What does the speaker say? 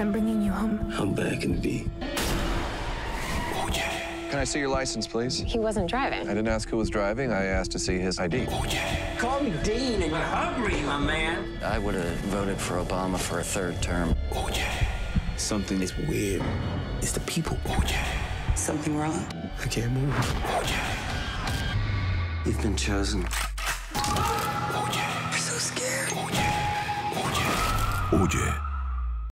I'm bringing you home. How bad can it be? Can I see your license, please? He wasn't driving. I didn't ask who was driving. I asked to see his ID. Call me Dean and you're hungry, my man. I would have voted for Obama for a third term. Something is weird. It's the people. Something wrong? I can't move. You've been chosen. I'm so scared. OJ.